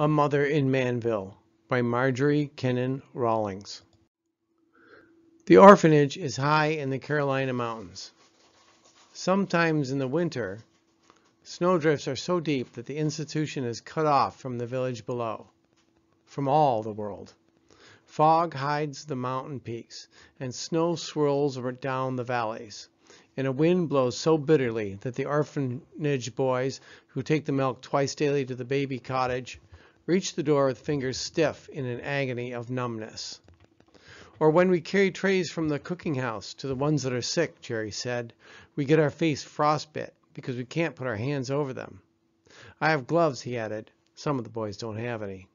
A Mother in Mannville by Marjorie Kinnan Rawlings. The orphanage is high in the Carolina mountains. Sometimes in the winter, snowdrifts are so deep that the institution is cut off from the village below, from all the world. Fog hides the mountain peaks, and snow swirls down the valleys, and a wind blows so bitterly that the orphanage boys who take the milk twice daily to the baby cottage reach the door with fingers stiff in an agony of numbness. Or when we carry trays from the cooking house to the ones that are sick, Jerry said, we get our face frostbit because we can't put our hands over them. I have gloves, he added. Some of the boys don't have any.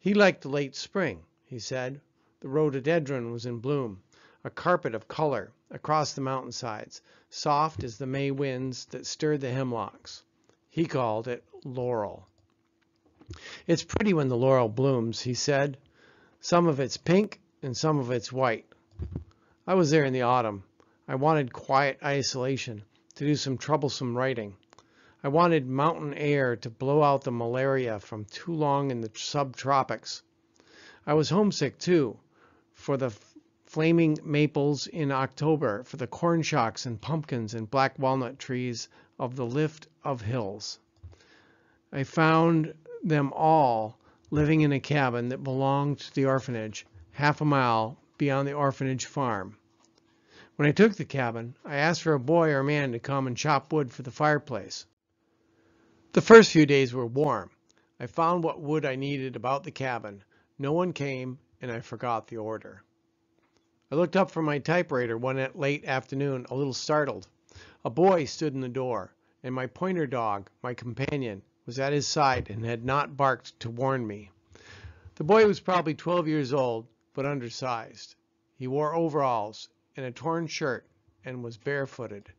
He liked the late spring, he said. The rhododendron was in bloom, a carpet of color across the mountainsides, soft as the May winds that stirred the hemlocks. He called it laurel. It's pretty when the laurel blooms, he said. Some of it's pink and some of it's white. I was there in the autumn. I wanted quiet isolation to do some troublesome writing. I wanted mountain air to blow out the malaria from too long in the subtropics. I was homesick, too, for the flaming maples in October, for the corn shocks and pumpkins and black walnut trees of the lift of hills. I found them all living in a cabin that belonged to the orphanage, half a mile beyond the orphanage farm. When I took the cabin, I asked for a boy or man to come and chop wood for the fireplace. The first few days were warm. I found what wood I needed about the cabin. No one came, and I forgot the order. I looked up from my typewriter one late afternoon, a little startled. A boy stood in the door, and my pointer dog, my companion, was at his side and had not barked to warn me. The boy was probably 12 years old, but undersized. He wore overalls and a torn shirt and was barefooted.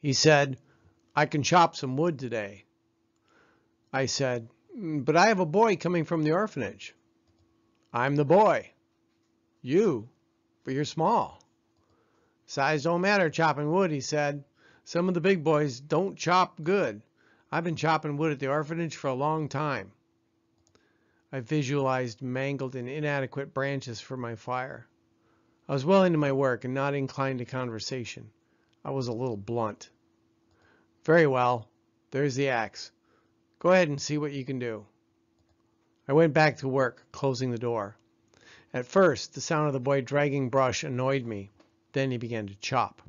He said, I can chop some wood today. I said, mm, but I have a boy coming from the orphanage. I'm the boy. You, but you're small. Size don't matter chopping wood, he said. Some of the big boys don't chop good. I've been chopping wood at the orphanage for a long time. I visualized mangled and inadequate branches for my fire. I was well into my work and not inclined to conversation. I was a little blunt. Very well, there's the axe. Go ahead and see what you can do. I went back to work, closing the door. At first, the sound of the boy dragging brush annoyed me. Then he began to chop.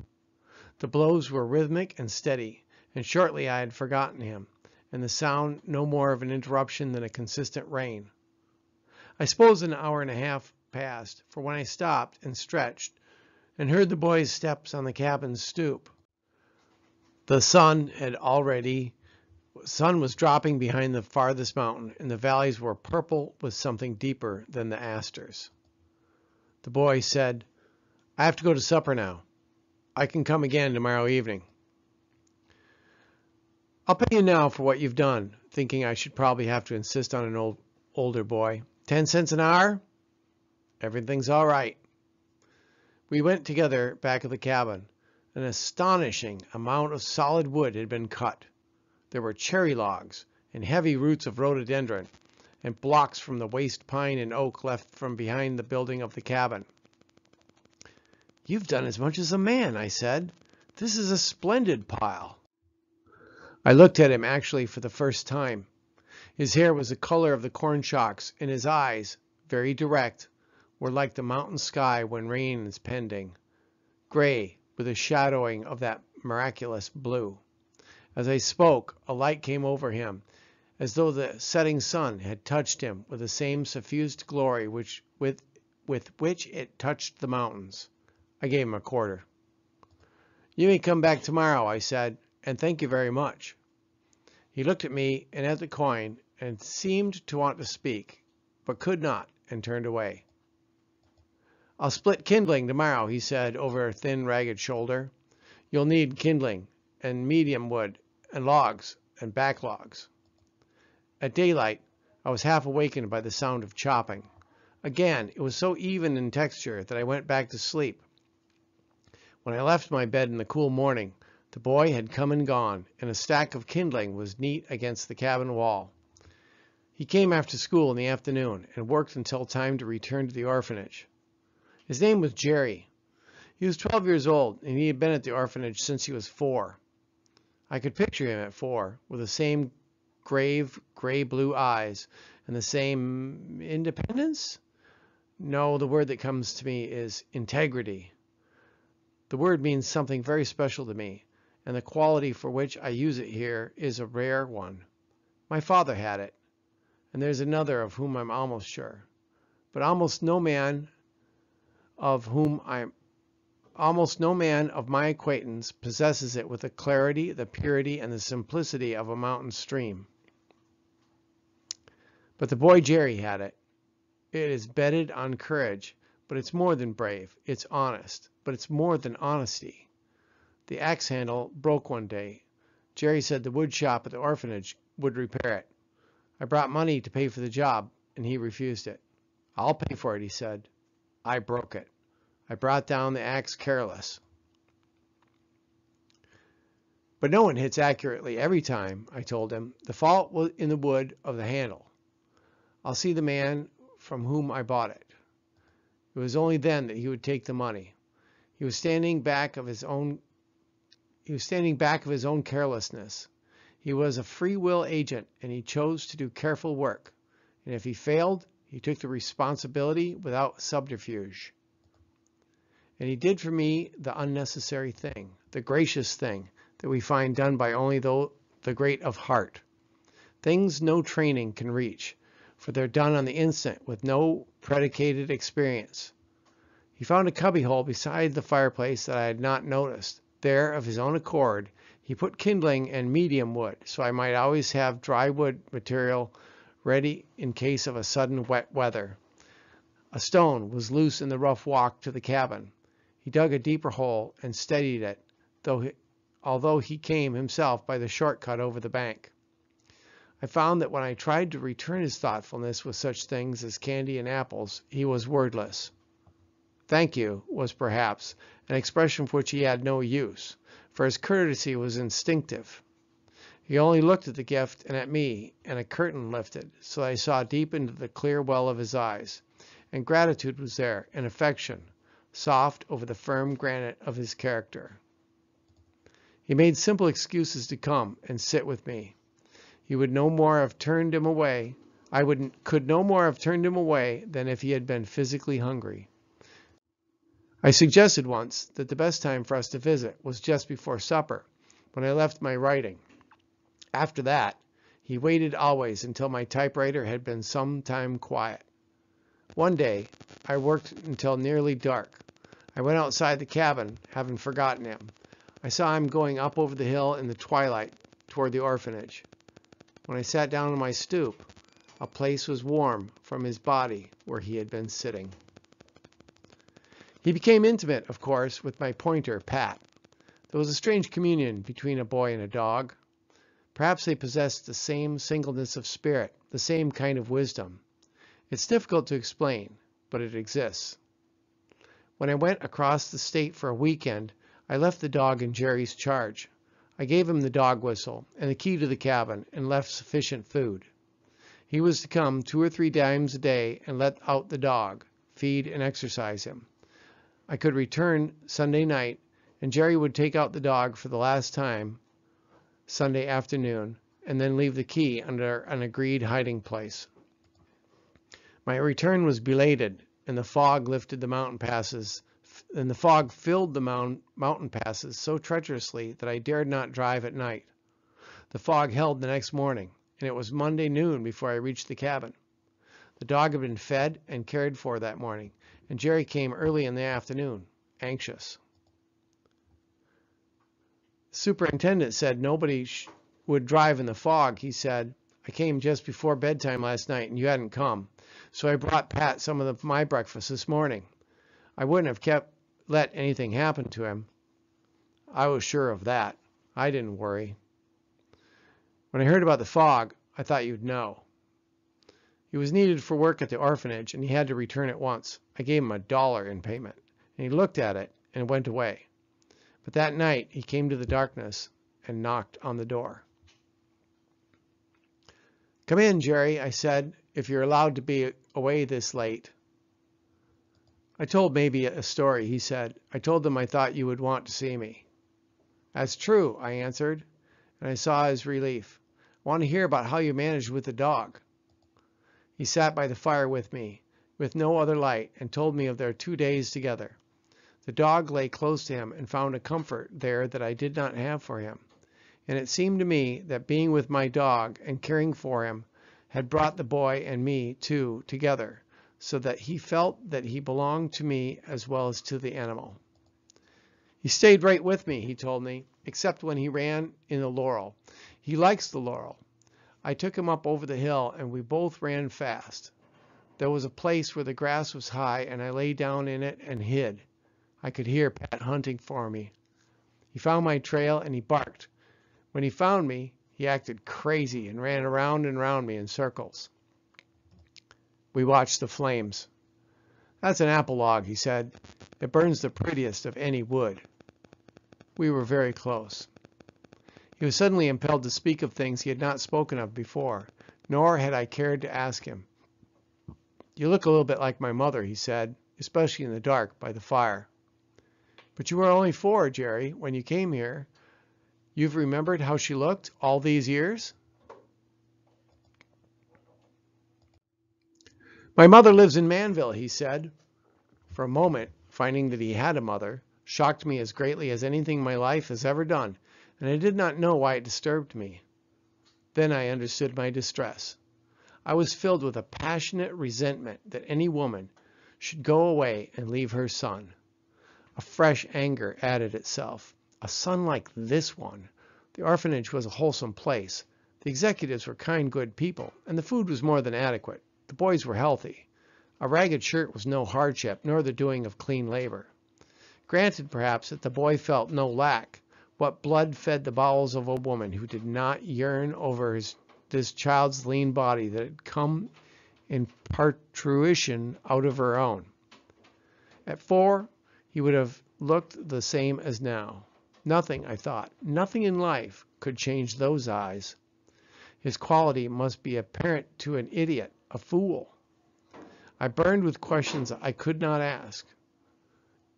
The blows were rhythmic and steady, and shortly I had forgotten him, and the sound no more of an interruption than a consistent rain. I suppose an hour and a half passed, for when I stopped and stretched and heard the boy's steps on the cabin stoop, the sun had already sun was dropping behind the farthest mountain, and the valleys were purple with something deeper than the asters. The boy said, I have to go to supper now. I can come again tomorrow evening. I'll pay you now for what you've done, thinking I should probably have to insist on an old, older boy. Ten cents an hour? Everything's all right. We went together back of the cabin. An astonishing amount of solid wood had been cut. There were cherry logs and heavy roots of rhododendron and blocks from the waste pine and oak left from behind the building of the cabin. You've done as much as a man, I said. This is a splendid pile. I looked at him actually for the first time. His hair was the color of the corn shocks, and his eyes, very direct, were like the mountain sky when rain is pending, gray with a shadowing of that miraculous blue. As I spoke, a light came over him, as though the setting sun had touched him with the same suffused glory which with, with which it touched the mountains. I gave him a quarter. You may come back tomorrow, I said, and thank you very much. He looked at me and at the coin and seemed to want to speak, but could not, and turned away. I'll split kindling tomorrow, he said over a thin, ragged shoulder. You'll need kindling, and medium wood, and logs, and backlogs. At daylight, I was half awakened by the sound of chopping. Again, it was so even in texture that I went back to sleep. When I left my bed in the cool morning, The boy had come and gone, and a stack of kindling was neat against the cabin wall. He came after school in the afternoon and worked until time to return to the orphanage. His name was Jerry. He was 12 years old, and he had been at the orphanage since he was four. I could picture him at four, with the same grave, gray blue eyes and the same independence? No, the word that comes to me is integrity. The word means something very special to me, and the quality for which I use it here is a rare one. My father had it, and there's another of whom I'm almost sure. But almost no man of whom I'm almost no man of my acquaintance possesses it with the clarity, the purity, and the simplicity of a mountain stream. But the boy Jerry had it. It is bedded on courage, but it's more than brave. It's honest, but it's more than honesty. The axe handle broke one day. Jerry said the wood shop at the orphanage would repair it. I brought money to pay for the job, and he refused it. I'll pay for it, he said. I broke it. I brought down the axe careless. But no one hits accurately every time, I told him. The fault was in the wood of the handle. I'll see the man from whom I bought it. It was only then that he would take the money. He was standing back of his own he was standing back of his own carelessness. He was a free will agent and he chose to do careful work. And if he failed, he took the responsibility without subterfuge. And he did for me the unnecessary thing, the gracious thing that we find done by only the great of heart. Things no training can reach, for they're done on the instant with no predicated experience. He found a cubbyhole beside the fireplace that I had not noticed. There, of his own accord, he put kindling and medium wood, so I might always have dry wood material ready in case of a sudden wet weather. A stone was loose in the rough walk to the cabin. He dug a deeper hole and steadied it, though he, although he came himself by the short cut over the bank. I found that when I tried to return his thoughtfulness with such things as candy and apples, he was wordless. Thank you was perhaps an expression for which he had no use, for his courtesy was instinctive. He only looked at the gift and at me, and a curtain lifted, so I saw deep into the clear well of his eyes. And gratitude was there, and affection, soft over the firm granite of his character. He made simple excuses to come and sit with me. He would no more have turned him away. I would, could no more have turned him away than if he had been physically hungry. I suggested once that the best time for us to visit was just before supper, when I left my writing. After that, he waited always until my typewriter had been some time quiet. One day, I worked until nearly dark. I went outside the cabin, having forgotten him. I saw him going up over the hill in the twilight toward the orphanage. When I sat down on my stoop, a place was warm from his body where he had been sitting. He became intimate, of course, with my pointer, Pat. There was a strange communion between a boy and a dog. Perhaps they possessed the same singleness of spirit, the same kind of wisdom. It's difficult to explain, but it exists. When I went across the state for a weekend, I left the dog in Jerry's charge. I gave him the dog whistle and the key to the cabin and left sufficient food. He was to come two or three times a day and let out the dog, feed and exercise him. I could return Sunday night and Jerry would take out the dog for the last time Sunday afternoon and then leave the key under an agreed hiding place. My return was belated and the fog lifted the mountain passes and the fog filled the mountain passes so treacherously that I dared not drive at night. The fog held the next morning, and it was Monday noon before I reached the cabin. The dog had been fed and cared for that morning, and Jerry came early in the afternoon, anxious. The superintendent said nobody would drive in the fog. He said, I came just before bedtime last night and you hadn't come, so I brought Pat some of the, my breakfast this morning. I wouldn't have kept let anything happen to him. I was sure of that. I didn't worry. When I heard about the fog, I thought you'd know. He was needed for work at the orphanage, and he had to return at once. I gave him a dollar in payment, and he looked at it and went away. But that night he came to the darkness and knocked on the door. Come in, Jerry, I said, if you're allowed to be away this late. I told maybe a story, he said. I told them I thought you would want to see me. That's true, I answered, and I saw his relief. I want to hear about how you managed with the dog. He sat by the fire with me, with no other light, and told me of their two days together. The dog lay close to him and found a comfort there that I did not have for him. And it seemed to me that being with my dog and caring for him had brought the boy and me, too, together, so that he felt that he belonged to me as well as to the animal. He stayed right with me, he told me, except when he ran in the laurel. He likes the laurel. I took him up over the hill and we both ran fast. There was a place where the grass was high and I lay down in it and hid. I could hear Pat hunting for me. He found my trail and he barked. When he found me, he acted crazy and ran around and around me in circles. We watched the flames. That's an apple log, he said. It burns the prettiest of any wood. We were very close. He was suddenly impelled to speak of things he had not spoken of before, nor had I cared to ask him. You look a little bit like my mother, he said, especially in the dark by the fire. But you were only four, Jerry, when you came here. You've remembered how she looked all these years? My mother lives in Mannville, he said. For a moment, finding that he had a mother, shocked me as greatly as anything my life has ever done, and I did not know why it disturbed me. Then I understood my distress. I was filled with a passionate resentment that any woman should go away and leave her son. A fresh anger added itself. A son like this one. The orphanage was a wholesome place. The executives were kind, good people, and the food was more than adequate. The boys were healthy. A ragged shirt was no hardship, nor the doing of clean labor. Granted, perhaps, that the boy felt no lack. What blood fed the bowels of a woman who did not yearn over his, this child's lean body that had come in parturition out of her own? At four, he would have looked the same as now. Nothing, I thought, nothing in life could change those eyes. His quality must be apparent to an idiot, a fool. I burned with questions I could not ask.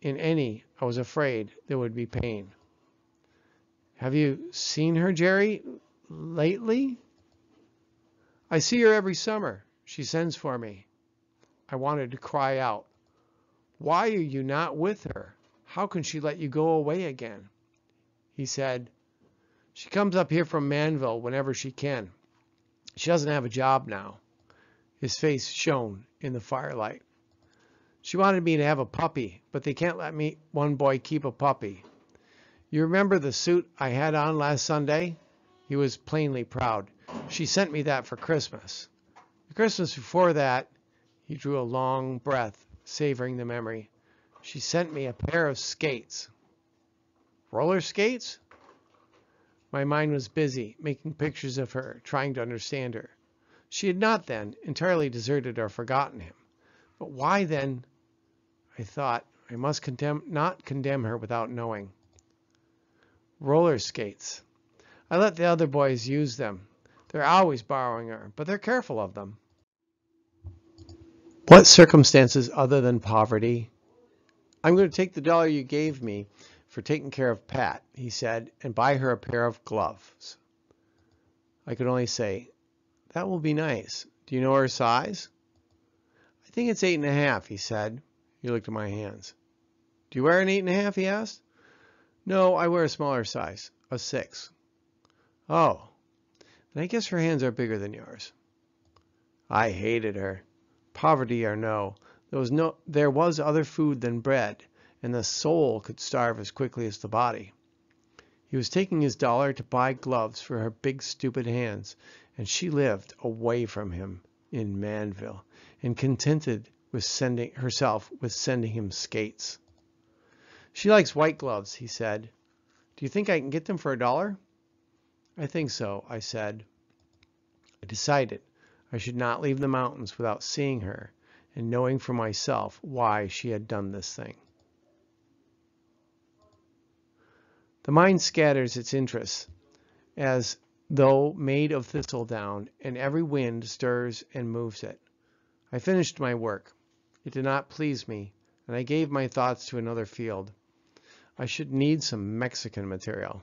In any, I was afraid there would be pain. Have you seen her, Jerry, lately? I see her every summer. She sends for me. I wanted to cry out. Why are you not with her? How can she let you go away again? He said, She comes up here from Mannville whenever she can. She doesn't have a job now. His face shone in the firelight. She wanted me to have a puppy, but they can't let me one boy keep a puppy. You remember the suit I had on last Sunday? He was plainly proud. She sent me that for Christmas. The Christmas before that, he drew a long breath savoring the memory. She sent me a pair of skates. Roller skates? My mind was busy, making pictures of her, trying to understand her. She had not, then, entirely deserted or forgotten him. But why, then, I thought, I must condemn, not condemn her without knowing. Roller skates. I let the other boys use them. They're always borrowing her, but they're careful of them. What circumstances other than poverty? I'm going to take the dollar you gave me for taking care of Pat, he said, and buy her a pair of gloves. I could only say, that will be nice. Do you know her size? I think it's eight and a half, he said. He looked at my hands. Do you wear an eight and a half, he asked. No, I wear a smaller size, a six. Oh, then I guess her hands are bigger than yours. I hated her. Poverty or no, there was no there was other food than bread, and the soul could starve as quickly as the body. He was taking his dollar to buy gloves for her big stupid hands, and she lived away from him in Mannville, and contented with sending herself with sending him skates. She likes white gloves, he said. Do you think I can get them for a dollar? I think so, I said. I decided I should not leave the mountains without seeing her and knowing for myself why she had done this thing. The mind scatters its interests as though made of thistledown, and every wind stirs and moves it. I finished my work. It did not please me, and I gave my thoughts to another field. I should need some Mexican material.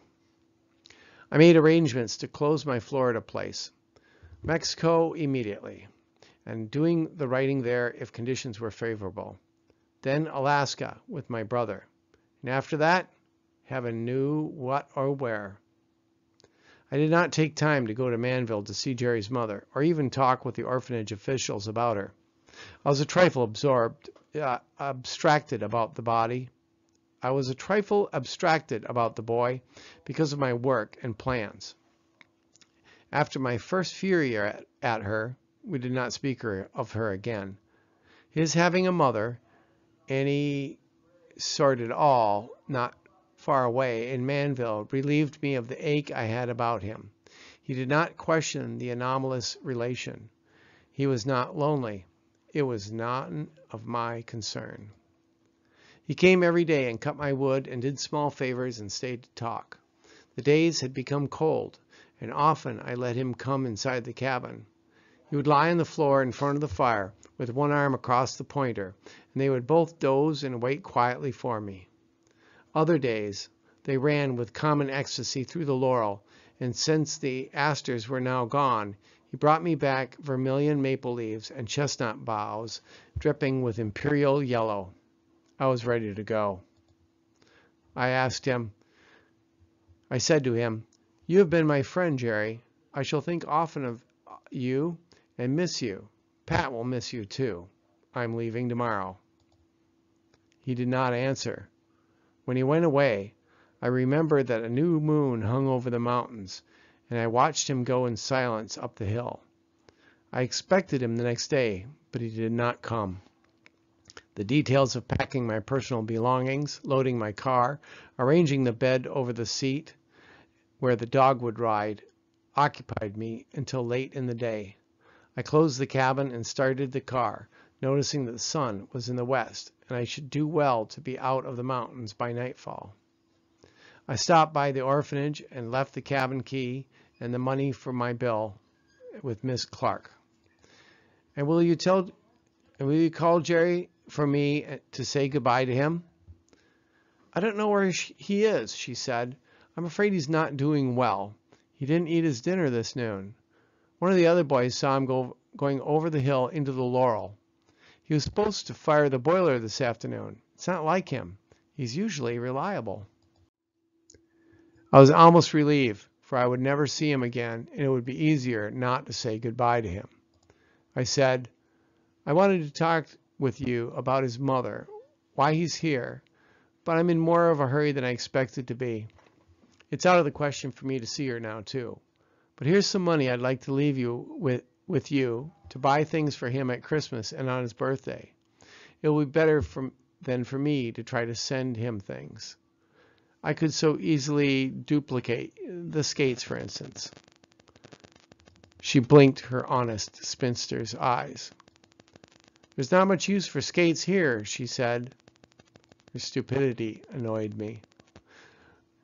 I made arrangements to close my Florida place. Mexico immediately, and doing the writing there if conditions were favorable. Then Alaska with my brother. And after that, heaven knew what or where. I did not take time to go to Mannville to see Jerry's mother, or even talk with the orphanage officials about her. I was a trifle absorbed, uh, abstracted about the body. I was a trifle abstracted about the boy because of my work and plans. After my first fury at, at her, we did not speak her, of her again. His having a mother, any sort at all, not far away in Mannville relieved me of the ache I had about him. He did not question the anomalous relation. He was not lonely. It was none of my concern. He came every day and cut my wood and did small favors and stayed to talk. The days had become cold, and often I let him come inside the cabin. He would lie on the floor in front of the fire with one arm across the pointer, and they would both doze and wait quietly for me. Other days they ran with common ecstasy through the laurel, and since the asters were now gone, he brought me back vermilion maple leaves and chestnut boughs dripping with imperial yellow. I was ready to go. I asked him, I said to him, You have been my friend, Jerry. I shall think often of you and miss you. Pat will miss you too. I'm leaving tomorrow. He did not answer. When he went away, I remembered that a new moon hung over the mountains, and I watched him go in silence up the hill. I expected him the next day, but he did not come. The details of packing my personal belongings, loading my car, arranging the bed over the seat where the dog would ride, occupied me until late in the day. I closed the cabin and started the car, noticing that the sun was in the west and I should do well to be out of the mountains by nightfall. I stopped by the orphanage and left the cabin key and the money for my bill with Miss Clark. And will you tell and will you call Jerry for me to say goodbye to him? I don't know where he is, she said. I'm afraid he's not doing well. He didn't eat his dinner this noon. One of the other boys saw him go, going over the hill into the laurel. He was supposed to fire the boiler this afternoon. It's not like him. He's usually reliable. I was almost relieved, for I would never see him again, and it would be easier not to say goodbye to him. I said, I wanted to talk with you about his mother, why he's here, but I'm in more of a hurry than I expected to be. It's out of the question for me to see her now, too. But here's some money I'd like to leave you with with you to buy things for him at Christmas and on his birthday. It will be better for, than for me to try to send him things. I could so easily duplicate the skates, for instance. She blinked her honest spinster's eyes. There's not much use for skates here, she said. Her stupidity annoyed me.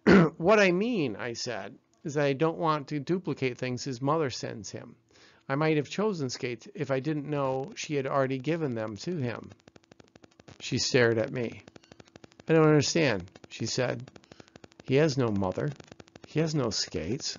what I mean, I said, is that I don't want to duplicate things his mother sends him. I might have chosen skates if I didn't know she had already given them to him. She stared at me. I don't understand, she said. He has no mother. He has no skates.